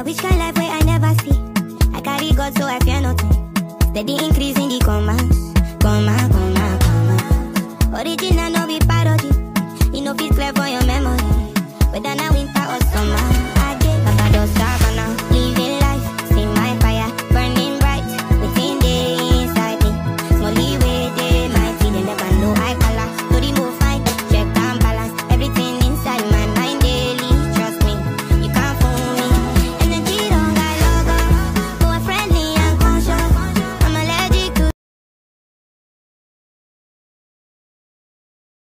Now which kind life where I never see? I carry God so I fear nothing. Steady increase in the commas, comma, comma, comma. Original no be parody. You know fit clear for your memory.